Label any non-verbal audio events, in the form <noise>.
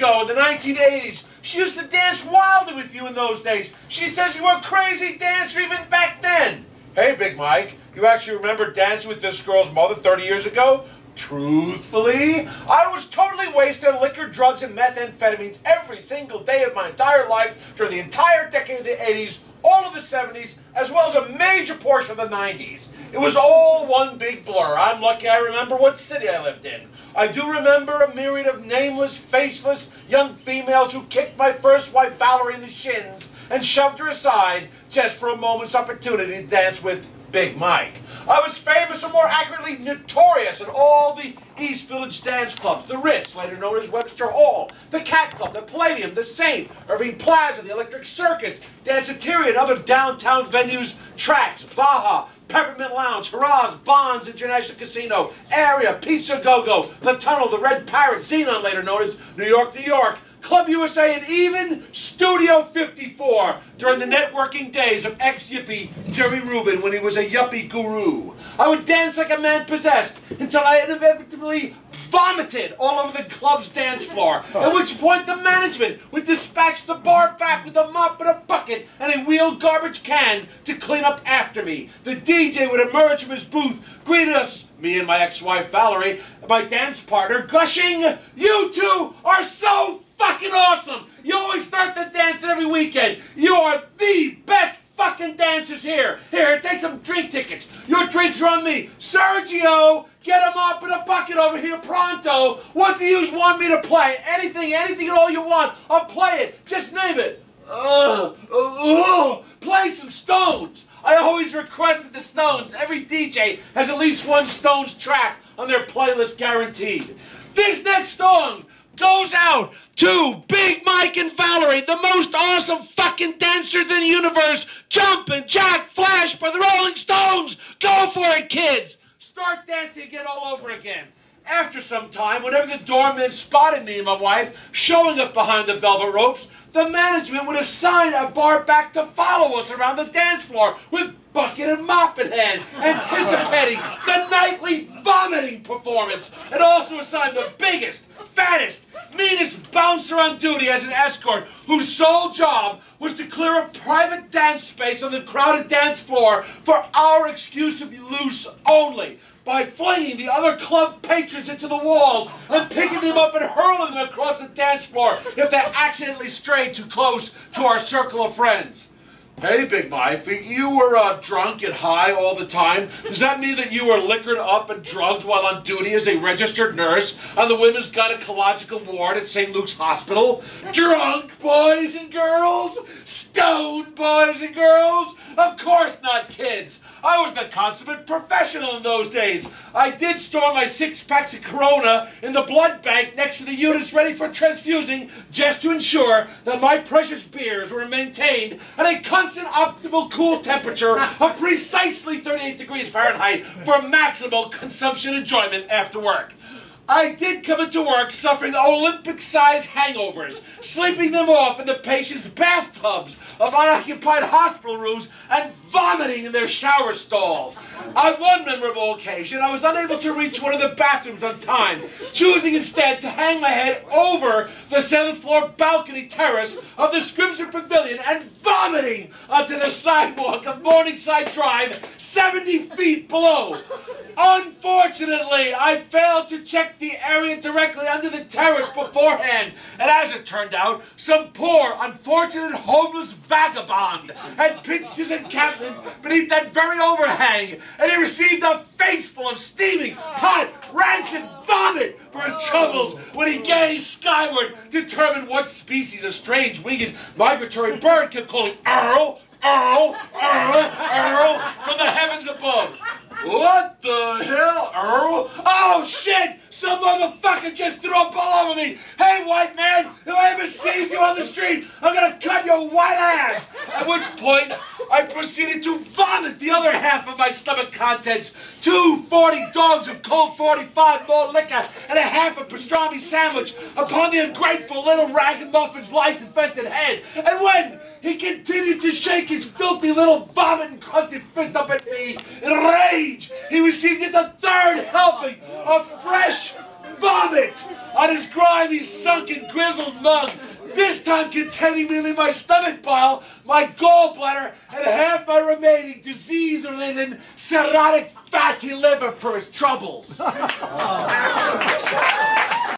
know, in the 1980s. She used to dance wildly with you in those days. She says you were a crazy dancer even back then. Hey, Big Mike, you actually remember dancing with this girl's mother 30 years ago? Truthfully, I was totally wasted on liquor, drugs, and methamphetamines every single day of my entire life during the entire decade of the 80s, all of the 70s, as well as a major portion of the 90s. It was all one big blur. I'm lucky I remember what city I lived in. I do remember a myriad of nameless, faceless young females who kicked my first wife Valerie in the shins and shoved her aside just for a moment's opportunity to dance with Big Mike. I was famous, or more accurately, notorious at all the East Village dance clubs, the Ritz, later known as Webster Hall, the Cat Club, the Palladium, the Saint, Irving Plaza, the Electric Circus, Danceteria, and other downtown venues, Tracks, Baja, Peppermint Lounge, Harrah's, Bonds International Casino, Area, Pizza Go-Go, The Tunnel, The Red Parrot, Xenon, later known as New York, New York, Club USA, and even Studio 54 during the networking days of ex-yippie Jerry Rubin when he was a yuppie guru. I would dance like a man possessed until I inevitably vomited all over the club's dance floor, at which point the management would dispatch the bar back with a mop and a bucket and a wheeled garbage can to clean up after me. The DJ would emerge from his booth, greet us, me and my ex-wife Valerie, my dance partner, gushing, you two are so fucking awesome! You always start the dance every weekend. You are the best fucking dancers here. Here, take some drink tickets. Your drinks are on me. Sergio, get them up in a bucket over here pronto. What do you want me to play? Anything, anything at all you want. I'll play it. Just name it. Ugh, ugh, play some Stones. I always requested the Stones. Every DJ has at least one Stones track on their playlist guaranteed. This next song goes out to Big Mike and Valerie, the most awesome fucking dancers in the universe. Jumpin' Jack Flash by the Rolling Stones. Go for it, kids. Start dancing again all over again. After some time, whenever the doorman spotted me and my wife showing up behind the velvet ropes, the management would assign a bar back to follow us around the dance floor with bucket and mop in hand, <laughs> anticipating the nightly vomiting performance, and also assign the biggest, fattest, meanest bouncer on duty as an escort, whose sole job was to clear a private dance space on the crowded dance floor for our exclusive use only by flinging the other club patrons into the walls and picking them up and hurling them across the dance floor if they accidentally strayed too close to our circle of friends. Hey, Big Mike, you were uh, drunk and high all the time. Does that mean that you were liquored up and drugged while on duty as a registered nurse on the women's gynecological ward at St. Luke's Hospital? Drunk, boys and girls? Stoned, boys and girls? Of course not, kids. I was the consummate professional in those days. I did store my six packs of Corona in the blood bank next to the units ready for transfusing just to ensure that my precious beers were maintained at a optimal cool temperature <laughs> of precisely 38 degrees Fahrenheit for maximal consumption enjoyment after work. I did come into work suffering Olympic-sized hangovers, sleeping them off in the patients' bathtubs of unoccupied hospital rooms and vomiting in their shower stalls. On one memorable occasion, I was unable to reach one of the bathrooms on time, choosing instead to hang my head over the seventh floor balcony terrace of the Scripture Pavilion and vomiting onto the sidewalk of Morningside Drive, 70 feet below. Unfortunately, I failed to check the area directly under the terrace beforehand, and as it turned out, some poor, unfortunate homeless vagabond had pitched his encampment beneath that very overhang, and he received a faceful of steaming, hot, rancid vomit for his troubles when he gazed skyward to determine what species of strange winged migratory bird kept calling Earl, Earl, Earl, Earl from the heavens above. What the hell, Earl? Oh shit! Some motherfucker just threw a ball over me! Hey, white man, if I ever sees you on the street, I'm gonna cut your white ass! At which point, I proceeded to vomit the other half of my stomach contents. Two 40 dogs of Colt 45 malt liquor and a half a pastrami sandwich upon the ungrateful little ragamuffins lice-infested head. And when he continued to shake his filthy little vomit-encrusted fist up at me in rage, he received yet the third helping of fresh vomit on his grimy, sunken, grizzled mug, this time containing merely my stomach bile, my gallbladder, and half my remaining disease-related cirrhotic fatty liver for his troubles. <laughs> <laughs>